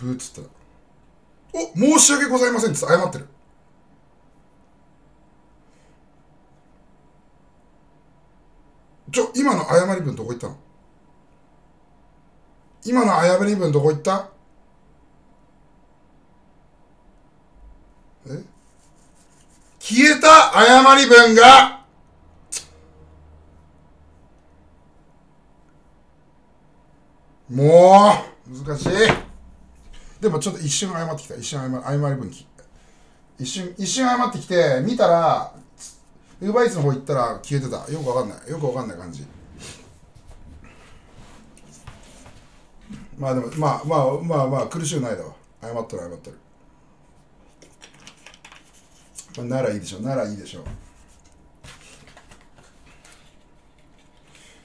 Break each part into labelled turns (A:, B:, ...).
A: ブーっつったらお申し訳ございませんっつって謝ってる。ちょ今の謝り文どこ行ったの？今の謝り文どこ行った？え？消えた謝り文が！もう難しい。でもちょっと一瞬謝ってきた。一瞬謝謝り文き一瞬一瞬謝ってきて見たらウーバーイーツの方行ったら消えてた。よくわかんない。よくわかんない感じ。まあでもまあまあまあまあ苦しくないだわ。謝ってる謝ってる。ならいいでしょならいいでしょ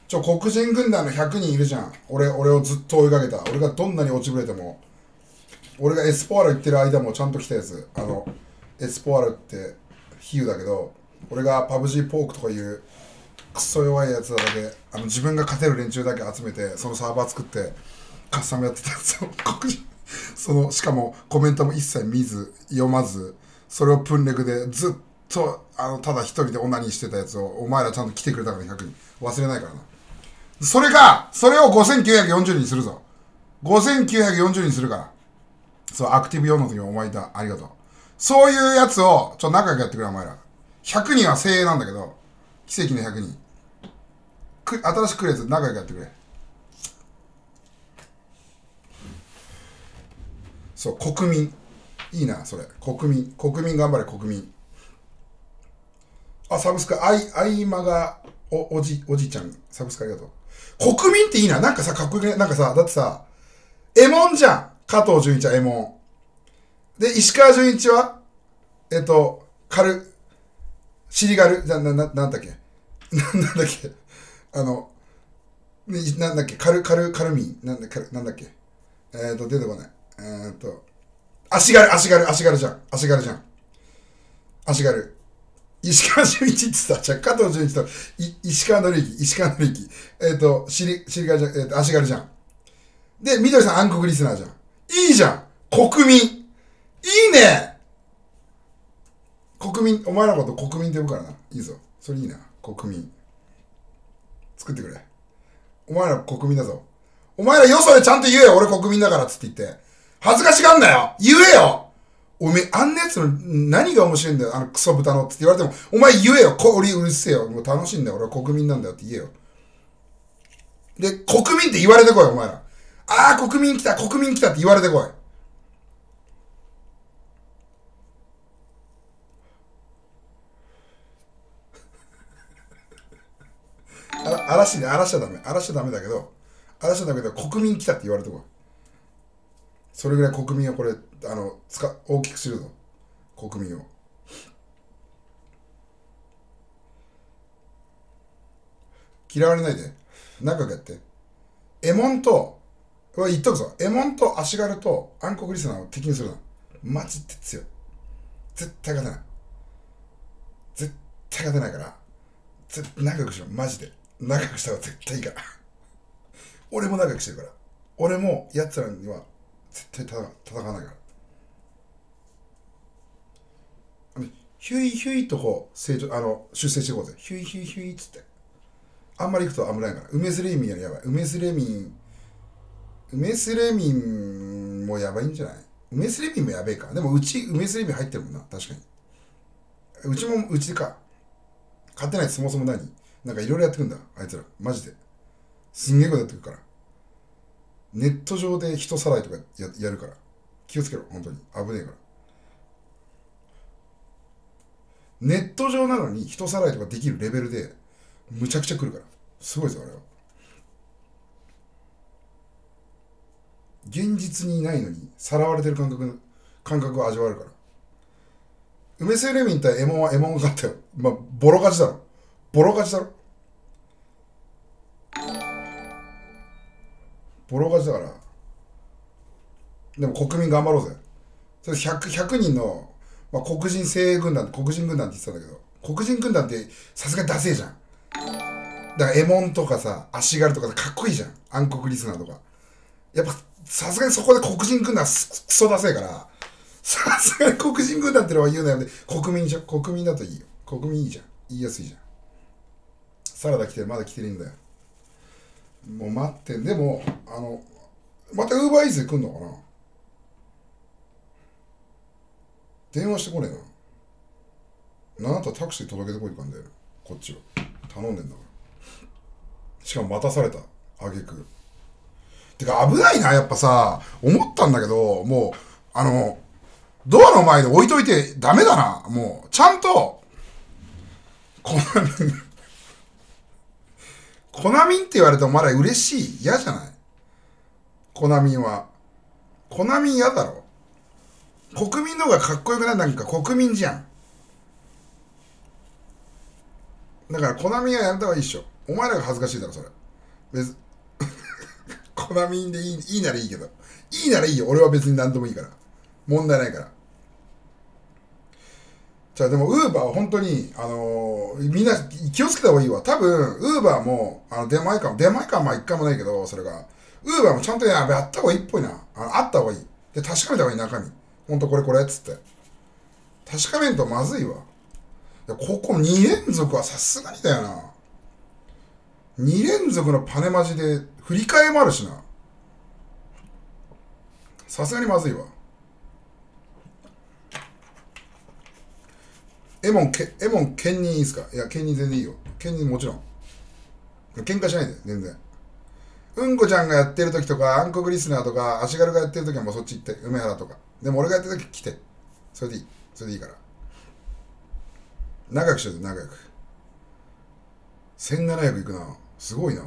A: ちょ黒人軍団の100人いるじゃん。俺俺をずっと追いかけた。俺がどんなに落ちぶれても。俺がエスポワール行ってる間もちゃんと来たやつ。あのエスポワールって比喩だけど俺がパブ G ポークとかいうクソ弱いやつらだけあの自分が勝てる連中だけ集めてそのサーバー作ってカスタムやってたやつを 黒人そのしかもコメントも一切見ず読まずそれをプンレクでずっとあのただ一人でオナニーしてたやつをお前らちゃんと来てくれたから100人忘れないからな。それがそれを5940人にするぞ。5940人にするから。そうアクティブ用の時もお前いた。ありがとう。そういうやつをちょ仲良くやってくれお前ら。100人は精鋭なんだけど奇跡の100人。く新しく来るやつ仲良くやってくれ。そう国民。いいなそれ。国民。国民頑張れ国民。あサブスクあいあいまがおおじおじいちゃん。サブスクありがとう。国民っていいな。なんかさかっこよくね？なんかさだってさエモンじゃん。加藤純一はエモ。ンで石川純一はえっとカルシリガルじゃなななんだっけ？な なんだっけ？あのなんだっけ？カルカルカルミなんだなんだっけ？えー、っと出てこない。えー、っと足軽足軽足軽じゃん。足軽じゃん。足軽。石川純一ってさ、じゃ加藤純一とい石川紀之、石川紀之、えっ、と、しり、しりがじゃ、えっ、と、足軽じゃん。で、緑さん暗黒リスナーじゃん。いいじゃん国民いいね国民、お前らのこと国民って呼ぶからな。いいぞ。それいいな。国民。作ってくれ。お前ら国民だぞ。お前らよそでちゃんと言えよ。俺国民だからっつって言って。恥ずかしがんなよ言えよおめえ、あんなやつの何が面白いんだよ、あのクソ豚のって言われても、お前言えよ、こ俺うるせえよ、もう楽しいんだよ、俺は国民なんだよって言えよ。で、国民って言われてこい、お前ら。ああ、国民来た、国民来たって言われてこい。あ嵐で荒らしちゃダメ。荒らしちゃダメだけど、荒らしちゃダメだけど、国民来たって言われてこい。それぐらい国民をこれ、あの、つか、大きくするぞ。国民を。嫌われないで。仲良くやって。エモンと、言っとくぞ。エモンと足軽と暗黒リスナーを敵にするな。マジで強い。絶対勝てない。絶対勝てないから。ぜ仲良くしろ。マジで。仲良くした方が絶対いいから。俺も仲良くしてるから。俺も奴らには絶対戦戦わないから。ヒュイヒュイとこう成長、あの、出世していこうぜ。ヒュイヒュイヒュイっつって。あんまり行くと危ないから。梅スレミンよりやばい。梅スレミン、梅スレミンもやばいんじゃない？梅スレミンもやべえか。でもうち、梅スレミン入ってるもんな。確かに。うちもうちか。勝てないそもそも何？なんかいろいろやってくんだ。あいつら。マジで。すんげえことやってくるから。ネット上で人さらいとかややるから。気をつけろ、本当に。危ねえから。ネット上なのに人さらいとかできるレベルで、むちゃくちゃ来るから。すごいぞ、あれは。現実にいないのに、さらわれてる感覚、感覚を味わえるから。梅瀬レミン対エモンはエモンが勝ったよ。まあ、ボロ勝ちだろ。ボロ勝ちだろ。ボロ勝ちだから。でも国民頑張ろうぜ。それ 100, 100人の、まあ、黒人精鋭軍団、黒人軍団って言ってたんだけど、黒人軍団ってさすがにダセえじゃん。だからエモンとかさ、足軽とかかっこいいじゃん。暗黒リスナーとか。やっぱさすがにそこで黒人軍団クソダセえから、さすがに黒人軍団ってのは言うのやめて、国民じゃ。国民だといいよ。国民いいじゃん。言いやすいじゃん。サラダ来てる、まだ来てるんだよ。もう待って、でも、あの、またウーバーイーツで来んのかな？電話してこねえな。なんたタクシー届けてこいって感じだよ。こっちは。頼んでんだから。しかも待たされた。あげく。てか危ないな、やっぱさ、思ったんだけど、もう、あの、ドアの前で置いといてダメだな。もう、ちゃんと、コナミン、コナミンって言われてもまだ嬉しい。嫌じゃない？コナミンは。コナミン嫌だろ。国民の方がかっこよくない？なんか国民じゃん。だからコナミンはやめた方がいいっしょ。お前らが恥ずかしいだろ、それ。別コナミンでいいいいならいいけど。いいならいいよ。俺は別に何でもいいから。問題ないから。じゃあでも、ウーバーは本当に、あのーみんな気をつけた方がいいわ。多分、ウーバーも、あの、出前館、出前館はまあ一回もないけど、それが。ウーバーもちゃんとね、やった方がいいっぽいな。あのあった方がいい。で、確かめた方がいい、中身。ほんとこれこれっつって。確かめんとまずいわ。いや、ここ2連続はさすがにだよな。2連続のパネマジで振り替えもあるしな。さすがにまずいわ。エモン、けエモン、兼任いいですか？いや、兼任全然いいよ。兼任もちろん。喧嘩しないで、全然。うんこちゃんがやってる時とか、暗黒リスナーとか、足軽がやってる時はもうそっち行って、梅原とか。でも俺がやってる時来て。それでいい。それでいいから。長くしようぜ、長く。1700いくな。すごいな。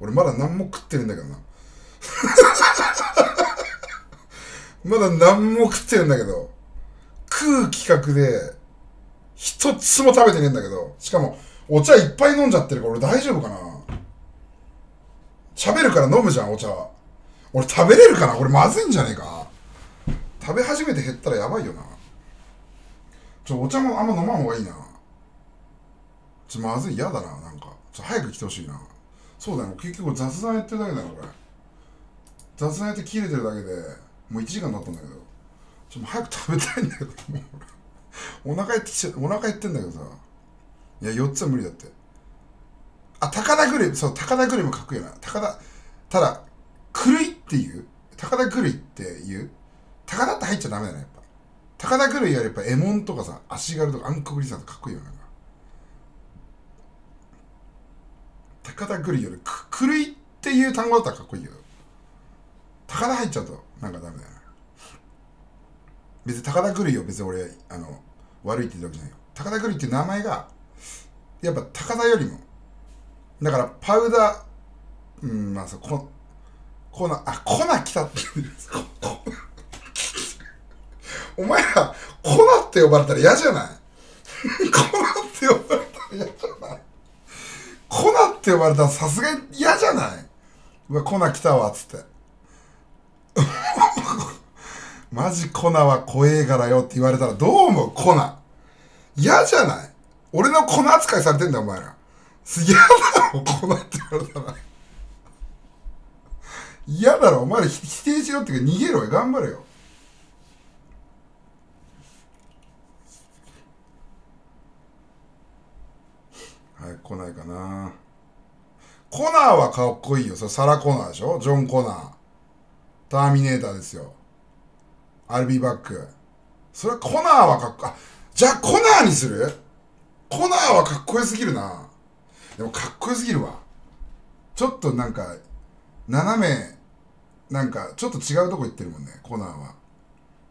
A: 俺まだ何も食ってるんだけどな。まだ何も食ってるんだけど、食う企画で、一つも食べてねえんだけど、しかも、お茶いっぱい飲んじゃってるから俺大丈夫かな喋るから飲むじゃん、お茶。俺食べれるかな？俺まずいんじゃねえか食べ始めて減ったらやばいよな。ちょ、お茶もあんま飲まん方がいいな。ちょ、まずい、嫌だな、ちょ、早く来てほしいな。そうだよ、結局雑談やってるだけだよ、これ。雑談やって切れてるだけで、もう1時間経ったんだけど。ちょ、もう早く食べたいんだけど、もう。お腹減ってきちゃお腹減ってんだけどさ。いや、4つは無理だって。あ、高田グレそう、高田グレもかっこいいな。高田、ただ、狂いっていう高田狂いっていう高田って入っちゃダメだね、やっぱ。高田狂いよりやっぱエモンとかさ、足軽とか暗黒リサーとかかっこいいよ、なんか。高田狂いより、く狂いっていう単語だったらかっこいいけど、高田入っちゃうと、なんかダメだよ。別に高田狂いを別に俺、あの、悪いって言ってるわけじゃないよ。高田狂いっていう名前が、やっぱ高田よりも、だからパウダー、うん、まあそう、こ、コナ、あ、コナ来たって言うんです。ここお前ら、コナって呼ばれたら嫌じゃない？コナって呼ばれたら嫌じゃない？コナって呼ばれたらさすがに嫌じゃない？うわ、コナ来たわ、つって。マジコナは怖えからよって言われたらどう思う？コナ。嫌じゃない？俺のコナ扱いされてんだよ、お前ら。嫌だろ、コナって言われたら。嫌だろ、お前ら否否定しろっていうか逃げろよ、頑張れよ。はい、来ないかな。コナーはかっこいいよ。それサラ・コナーでしょ？ジョン・コナー。ターミネーターですよ。アルビーバック。それはコナーはかっこ、あ、じゃあコナーにする？コナーはかっこよすぎるな。でもかっこよすぎるわ。ちょっとなんか、斜め、なんか、ちょっと違うとこ行ってるもんね、コナーは。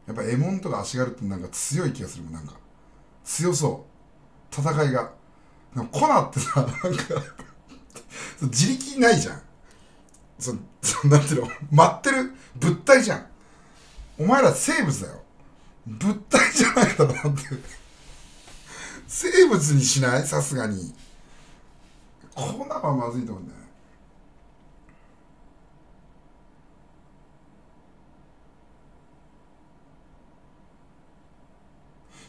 A: やっぱエモンとか足軽ってなんか強い気がするもん、なんか。強そう。戦いが。でもコナーってさ、なんか自力ないじゃん。そ、そなんていうの？待ってる物体じゃん。お前ら生物だよ。物体じゃないだろ、なんて。生物にしない？さすがに。コナーはまずいと思うんだよ。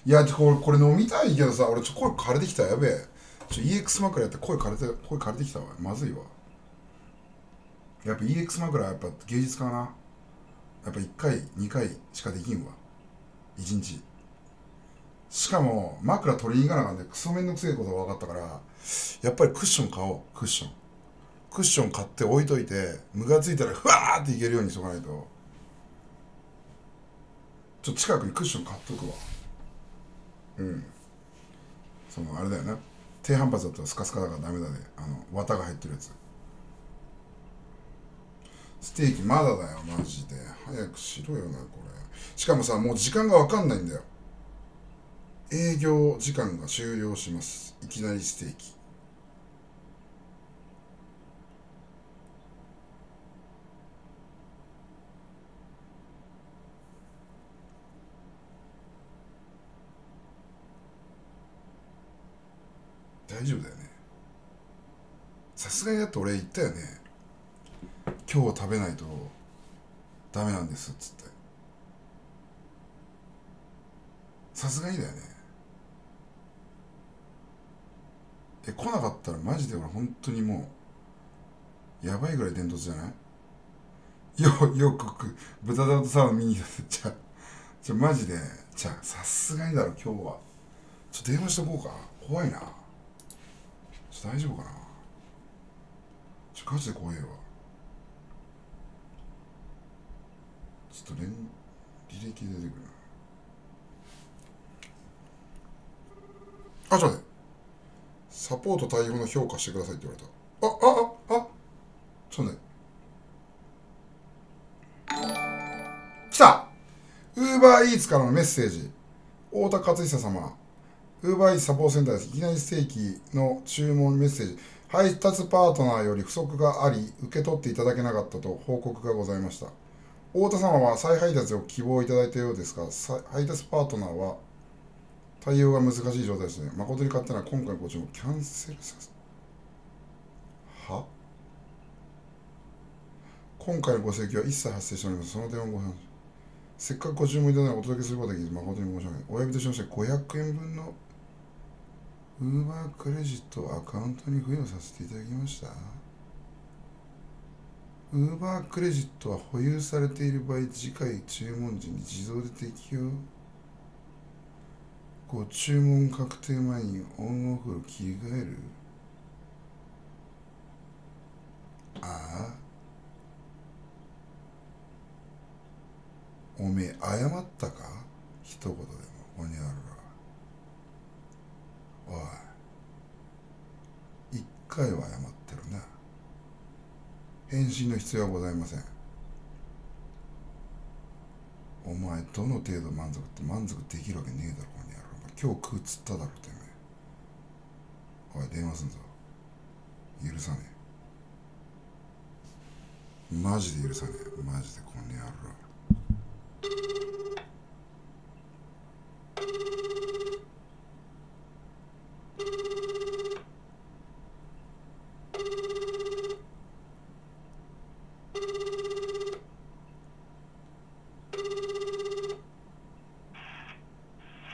A: いや、これこれ飲みたいけどさ、俺ちょ声枯れてきた？やべえ。ちょ EX 枕やって声枯れて、声枯れてきたわ。まずいわ。やっぱ EX 枕はやっぱ芸術家かな。やっぱ1回2回しかできんわ。1日。しかも枕取りに行かなあかんでクソめんどくせえことが分かったからやっぱりクッション買おうクッション。クッション買って置いといてムがついたらふわーっていけるようにしとかないと。ちょっと近くにクッション買っとくわ。うん。そのあれだよな。低反発だったらスカスカだからダメだねあの綿が入ってるやつ。ステーキまだだよマジで。早くしろよなこれ。しかもさもう時間が分かんないんだよ。営業時間が終了します。いきなりステーキ。丈夫だよね。さすがにだって俺言ったよね。今日食べないとダメなんですっつって。さすがにだよね。え来なかったらマジで俺本当にもうやばいぐらい伝突じゃない？よよくく豚だとサウナ見に来たじゃじゃマジでじゃさすがにだろ今日は。ちょっと電話しとこうか。怖いな。ちょ大丈夫かな？ちょっとマジで怖いわ。ちょっと連履歴出てくるな。あちょっと待って。サポート対応の評価してくださいって言われた。ああああちょっと待って。来た！ウーバーイーツからのメッセージ。太田勝久様。ウーバーイサポートセンターです。いきなりステーキの注文メッセージ。配達パートナーより不足があり受け取っていただけなかったと報告がございました。太田様は再配達を希望いただいたようですが配達パートナーは対応が難しい状態ですね。誠に勝手な今回ご注文キャンセルさせは？今回のご請求は一切発生しておりますその点をご判せっかくご注文いただいたのでお届けすることができず誠に申し訳ない。お呼びとしまして500円分のウーバークレジットをアカウントに付与させていただきました。ウーバークレジットは保有されている場合次回注文時に自動で適用。ご注文確定前にオンオフを切り替える。ああおめえ謝ったか？一言でもここにあるら。おい。一回は謝ってるな。返信の必要はございません。お前どの程度満足って満足できるわけねえだろこの野郎。今日食うつっただろてめえ。おい電話すんぞ。許さねえ。マジで許さねえ。マジでこの野郎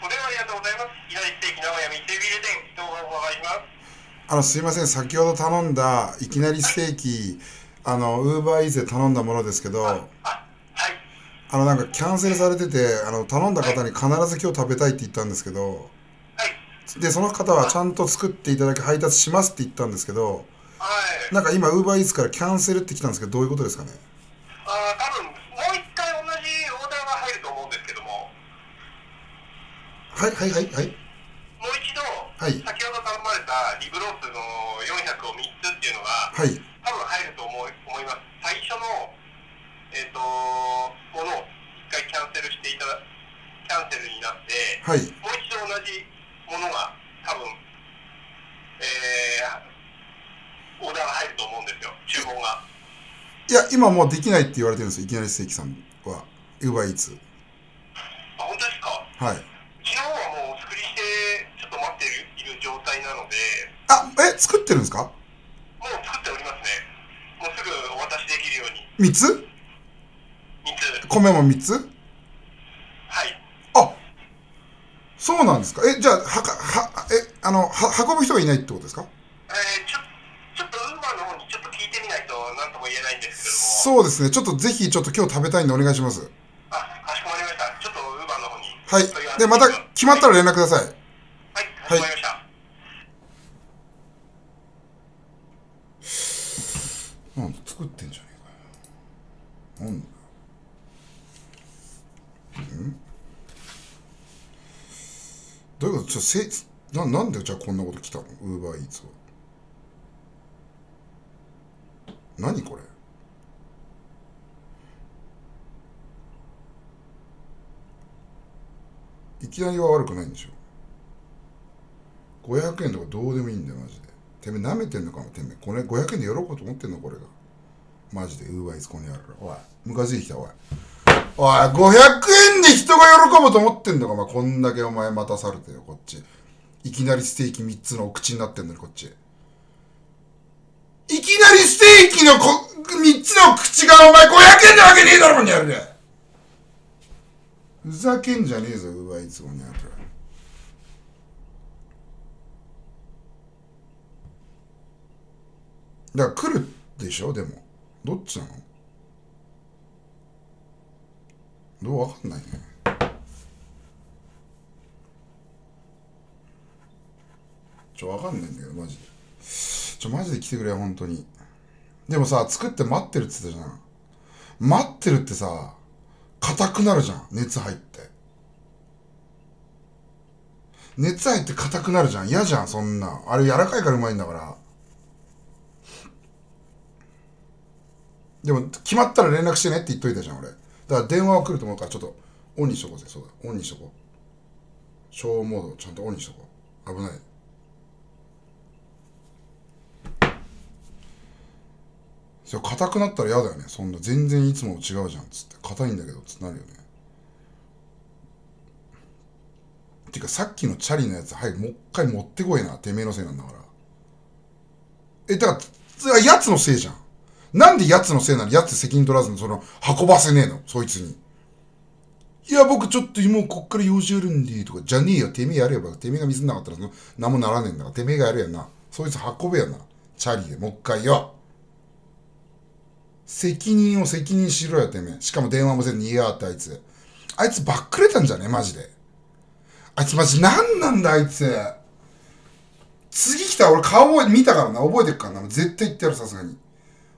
B: お電話ありがとうございます。左ステーキ名古屋ミッドビル店、伊藤がお伺いします。
A: あのすいません。先ほど頼んだいきなりステーキあのウーバーイーツで頼んだものですけど
B: あ、
A: のなんかキャンセルされててあの頼んだ方に必ず今日食べたいって言ったんですけど
B: はい。
A: でその方はちゃんと作っていただき配達しますって言ったんですけど
B: はい。
A: なんか今ウーバーイーツからキャンセルって来たんですけどどういうことですかね？
B: あー多分もう一回同じオーダーが入ると思うんですけども、
A: はいはいはいはい。
B: もう一度、
A: はい。
B: 先ほどリブロースの400を3つっていうのが、
A: はい。
B: 多分入ると思い思います。最初の、えっ、とものを一回キャンセルしていただ、キャンセルになって、
A: はい。
B: もう一度同じものが多分、えー、オーダーが入ると思うんですよ、注文が。
A: いや今もうできないって言われてるんですよ。いきなりステーキさんは。ウーバーイーツ
B: あ、本当ですか？
A: はい
B: 昨日はもうお作りして、ちょっと待っている状態なので、
A: あえ作ってるんですか？
B: もう作っておりますね。もうすぐお渡しできるように、
A: 3つ
B: ？3つ。
A: 米も3つ？
B: はい。
A: あそうなんですか。えじゃあはかはえあのは運ぶ人がいないってことですか？
B: えー、ちょちょっとウーバーの方にちょっと聞いてみないと何とも言えないんです
A: そうですね。ちょっとぜひちょっと今日食べたいんでお願いします。
B: あ、かしこまりました。ちょっとウーバーの方に。
A: はい。でまた
B: はい、
A: 決まったら連絡ください。
B: かしこまりました。
A: なんだ作ってんじゃねえかよなんだんどういうことちょせななんでじゃあこんなこと来たの？ウーバーイーツは。何これ？いきなりは悪くないんでしょ500円とかどうでもいいんだよマジでてめえ舐めてんのかもてめえこれ？500円で喜ぼうと思ってんのこれ？がマジでウーバーイーツここにあるおいムカついてきたおい。おい500円で人が喜ぶと思ってんのかお前こんだけお前待たされてよこっち。いきなりステーキ3つのお口になってんのにこっち。いきなりステーキのこ3つの口がお前500円なわけねえだろにあるね。ふざけんじゃねえぞウーバーイーツここにあるだから来るでしょでも。どっちなの？どうわかんないね。ちょわかんないんだけどマジで。ちょマジで来てくれよ本当に。でもさ作って待ってるって言ってたじゃん。待ってるってさ硬くなるじゃん熱入って。熱入って硬くなるじゃん。嫌じゃんそんな。あれ柔らかいからうまいんだから。でも決まったら連絡してねって言っといたじゃん俺。だから電話は来ると思うからちょっとオンにしとこうぜ。そうだ。オンにしとこう。小モードちゃんとオンにしとこう。危ない。それ硬くなったら嫌だよね。そんな全然いつも違うじゃんつって。硬いんだけどつってなるよね。ていうかさっきのチャリのやつはいもう一回持ってこいな。てめえのせいなんだから。えだからやつのせいじゃん。なんで奴のせいなの奴責任取らずにその運ばせねえの？そいつに。いや、僕ちょっともうこっから用事あるんで、とか、じゃねえよ、てめえやれば、てめえが水んなかったらその何もならねえんだから、てめえがやるやんな。そいつ運べやな。チャリでもう一回よ。責任を責任しろよ、てめえ。しかも電話もせずに、いやってあいつ。あいつばっくれたんじゃね？マジで。あいつマジ何なんだ、あいつ。次来たら俺顔見たからな、覚えてるからな。絶対言ってやる、さすがに。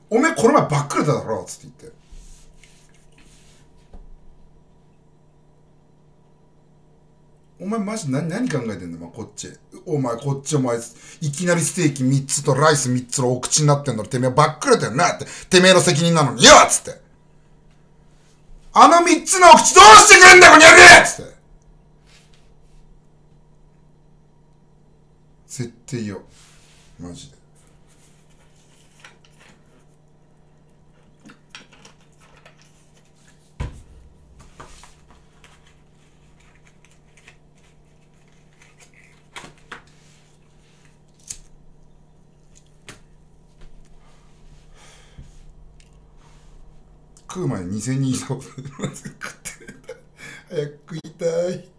A: おめえこの前ばっくれただろつって言って。お前マジ何何考えてんだよ、まこっち。お前こっちお前、いきなりステーキ3つとライス3つのお口になってんのてめえばっくれてんなって。てめえの責任なのによっつって。あの3つのお口どうしてくれんだこにゃれっつって。絶対よ。マジで。食う前に2000人以上食って早く食いたい。